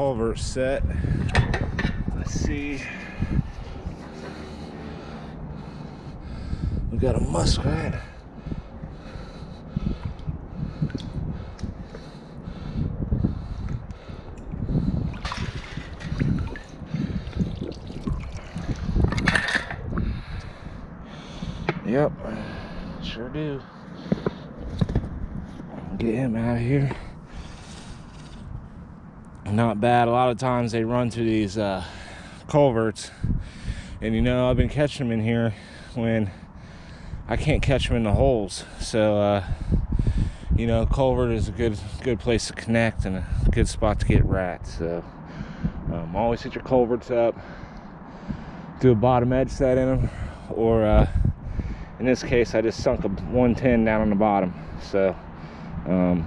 culvert set. Let's see. We got a muskrat. Yep, sure do. Get him out of here. Not bad. A lot of times they run through these uh, culverts, and you know I've been catching them in here when I can't catch them in the holes. So uh, you know, culvert is a good good place to connect and a good spot to get rats. So um, always hit your culverts up. Do a bottom edge set in them, or uh, in this case I just sunk a 110 down on the bottom so um,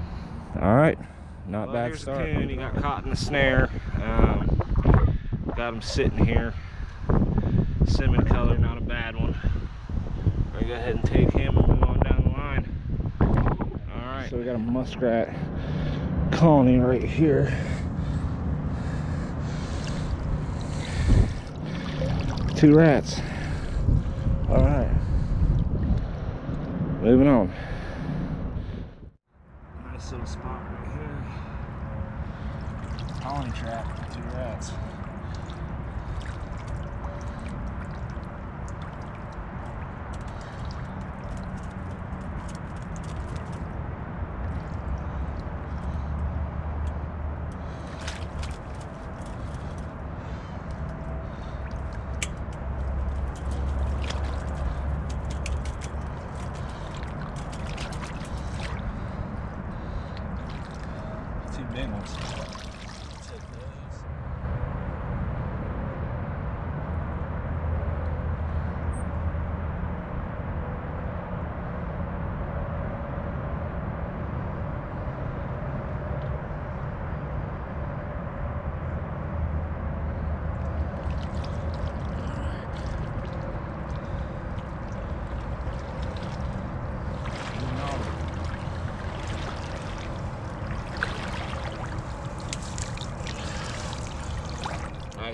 all right not well, bad start. coon. he got caught in the snare. Um, got him sitting here. Cinnamon color not a bad one. I go ahead and take him and move on down the line. All right. So we got a muskrat colony right here. Two rats. All right. Moving on. Little spot right here. Colony trap, two rats. Big ones.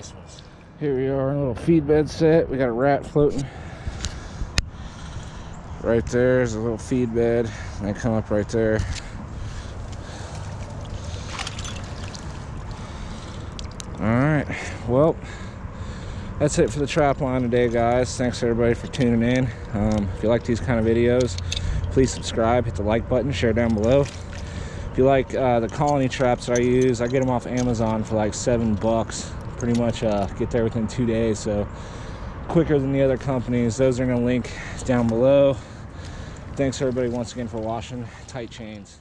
Nice ones. Here we are, a little feed bed set. We got a rat floating. Right there's a little feed bed. They come up right there. All right, well, that's it for the trap line today, guys. Thanks everybody for tuning in. Um, if you like these kind of videos, please subscribe, hit the like button, share down below. If you like uh, the colony traps that I use, I get them off Amazon for like seven bucks pretty much uh, get there within two days. So quicker than the other companies. Those are to link down below. Thanks everybody once again for watching. Tight chains.